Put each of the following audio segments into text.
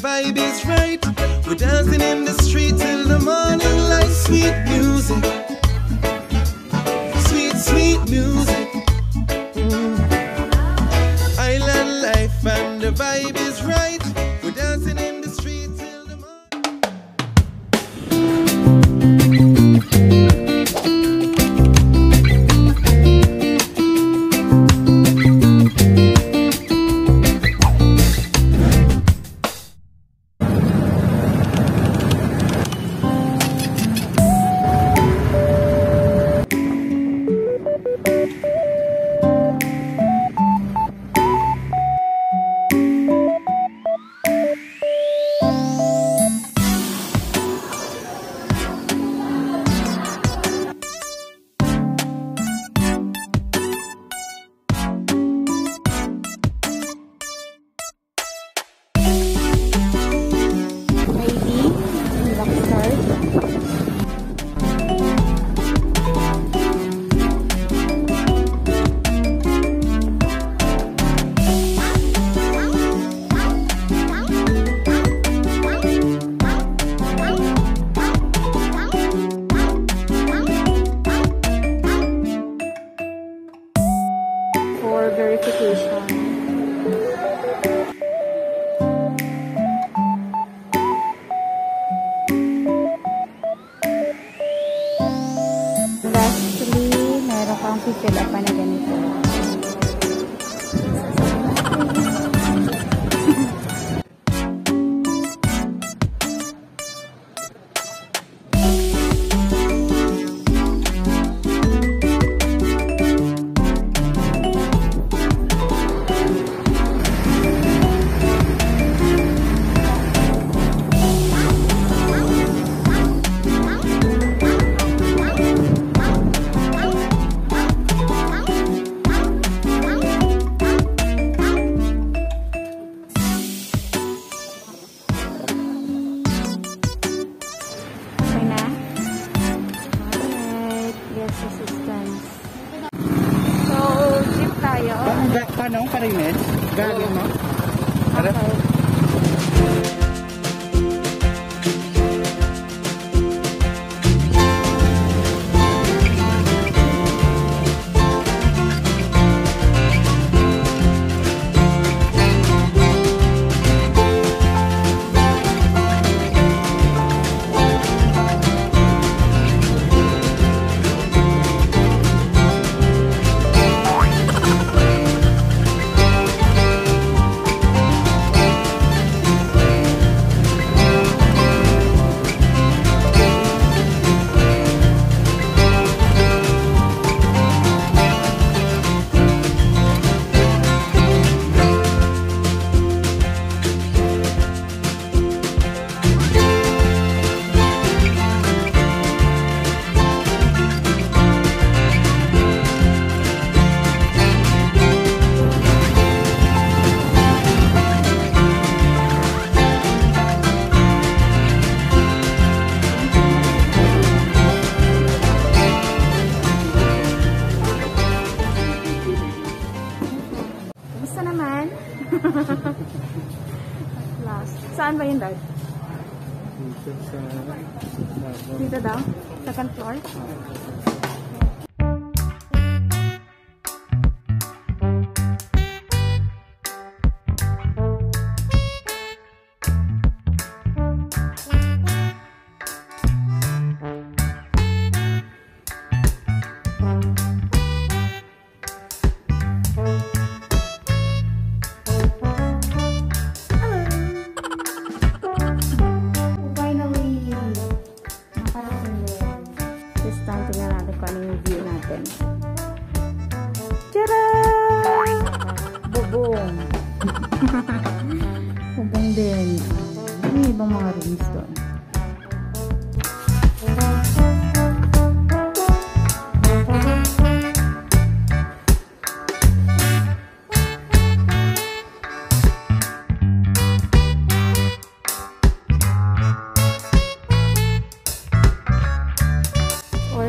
vibe is right. For verification. Lastly, meron kang fill up na ganito. Daniel, no? Last. Saan ba yun, Dad? Dito sa... sa- Dito daw? Second floor?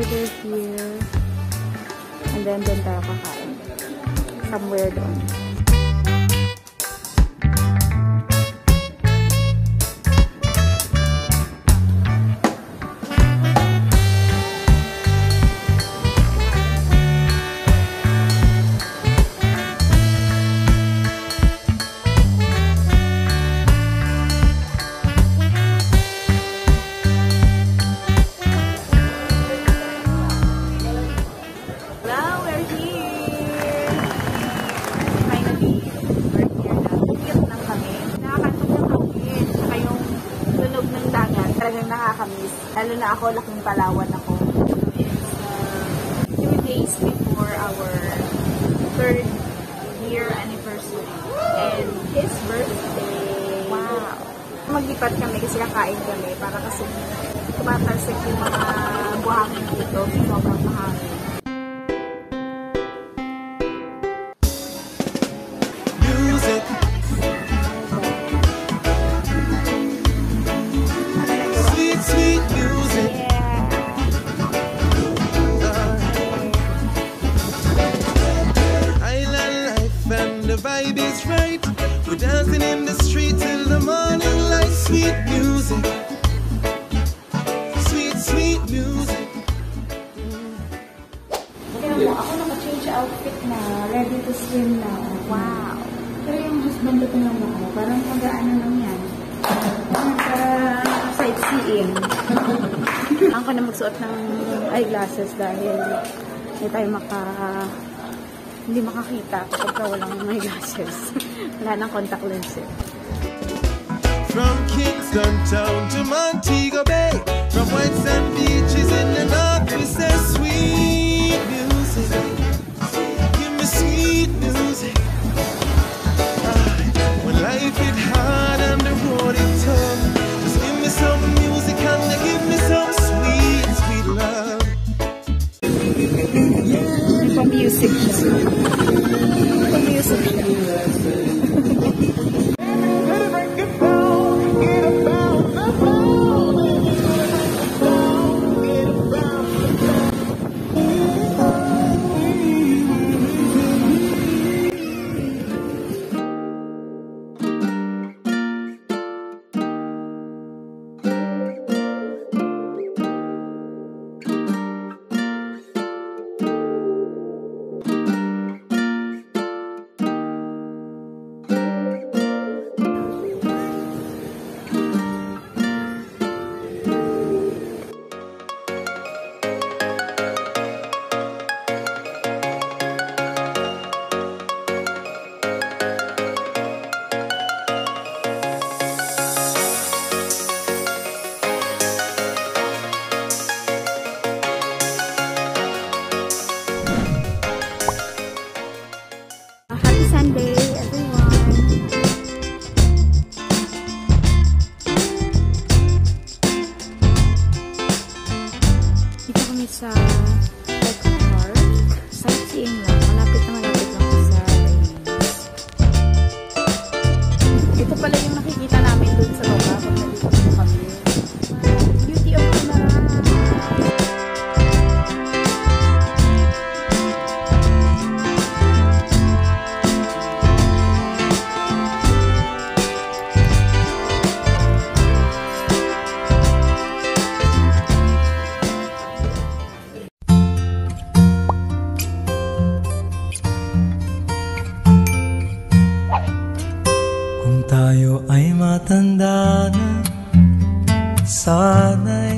Order here. And then, doon tayo kakain. Somewhere doon. Lalo na ako, laking palawan ako. It's uh, few days before our third year anniversary. And his birthday. Wow. Maglipat kami kasi kakain kami para kasi tumatalsik yung mga buhangin dito. Sobrang mahangin. Music. Sweet, sweet music. Kaya mo, ako naka-change outfit na, ready to swim na. Wow. Pero yung husband ko naman ako, parang pag-ano lang yan. Para sightseeing. Ang ko na magsuot ng eyeglasses dahil hindi tayo maka hindi makakita kapag walang eyeglasses. Wala ng contact lenses. From Kingston town to Montego Bay, from white sand beaches in the north, we say sweet music. Give me sweet music. Ah, When life is hard and the road is tough, just give me some music and give me some sweet, sweet love. Pa-music siya. Tayo ay matanda na. Sana'y